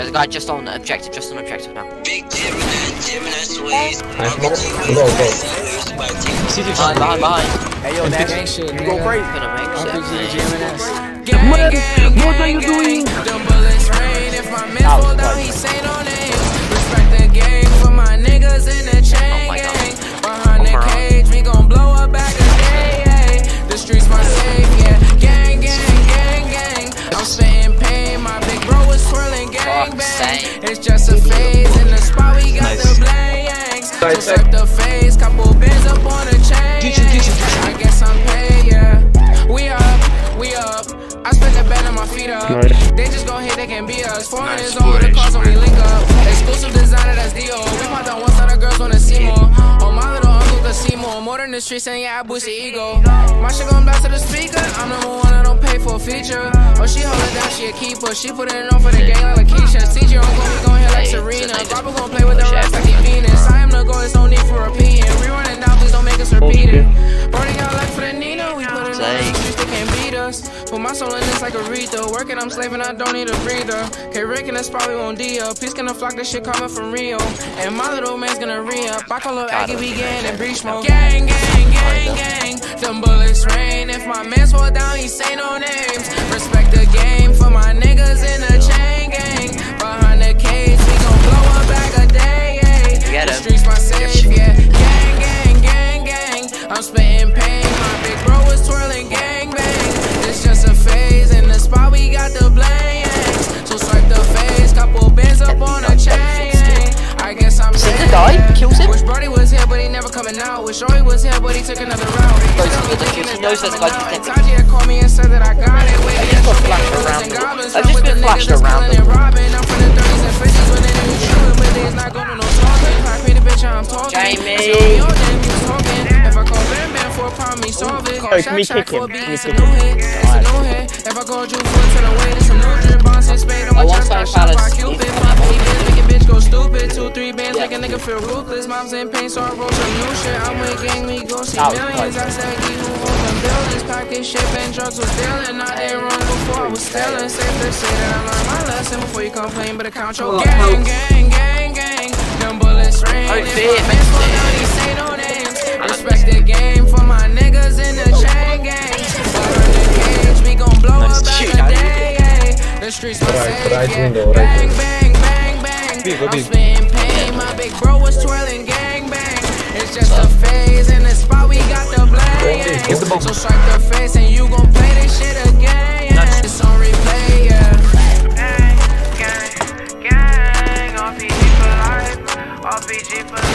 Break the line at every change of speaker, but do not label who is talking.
There's a guy just on objective, just on objective now.
Big Gemini, Gemini Sways.
Nice, go, go, go.
Behind, behind, behind.
Hey yo, that gang shit,
You go crazy.
Gonna make
RPG
mate.
What, what are you doing?
Them bullets rain. If my man twirling gang
Fuck's
bang.
sake.
It's just a phase in the spot. We got
Nice.
the blangs. So
Nice,
suck the face, couple bins up on the chain. I guess I'm paid, yeah. We up, we up. I spent the bed on my feet up.
Nice.
They just gon' hit, they can be us. Foreign is over the could more. More than the streets, and yeah, I boost the ego. My shit gon' blast to the speaker. I'm number one, I don't pay for a feature. Oh, she hold it down, she a keeper. She put it on for the gang like Lakeisha. CJ uncle, we gon' hit like Serena.
so they
Robert gon' play with the rest like he Venus. I am the goal, it's no need for repeating. We running down, please don't make us repeat it. Burning out like for the Nina, we put it on the
Say.
streets, they can't beat us. Put my soul in this like a Aretha. Working, I'm slaving, I don't need a breather. K Rick and that's probably won't D up. Peace gonna flock, this shit coming from Rio. And my little man's gonna re up. I call her Aggie, we gang and breach mode. Gang, gang, gang, gang. Them bullets rain. If my man's fall down, he say no names. Respect the game for my niggas in the chain gang. Behind the cage, we gon' blow up back a day. yeah. Coming out. Wish Roy was here, but he took another route.
Bro, he feels he knows there's guys
And
with
called me and said that I got it. Wait,
just got flashed around I've just been flashed around
I'm from the 30s and 50s when they knew shooting, but they not going to no talking. If I the bitch, I'm talking.
Jamie.
It's gonna be all day, me. If I call Bam Bam for a pound, me solve it. Call
can we
Shaq Shaq
kick him?
for a beat, it's a
kick
new
him?
hit. It's a new hit. If I go Drew foot to the weight, it's some new drip. Bonds and spade on my
want
chest.
Simon
I shot by
Palace.
Cupid. Pop eight make a bitch go stupid. Two, three bands, make a nigga feel ruthless. Mom's in pain, so I roll some new shit. I'm with gang, we go see
Ouch,
millions. I said, you who hold them buildings. Pocket shipping, drugs was dealing. I didn't run before I was stealing. Safe to say that I learned my lesson before you complain. But count your gang, gang, gang, gang. Them bullets rain.
Oh,
If
shit.
my man slow down, he say no names. Respect the game for my niggas in the chain gang. Behind the cage, we gon' blow
Nice
up back
shit,
a
Daddy.
day. The streets my
Right,
safe, yeah. Bang, bang, bang, bang. I'm spitting pain. My big bro was twirling gang bang. It's just a phase in the spot. We got the blame.
Hit the ball.
So strike the face and you gon' play this shit again. yeah. It's on replay, yeah.
Gang, gang, gang, RPG for life, RPG for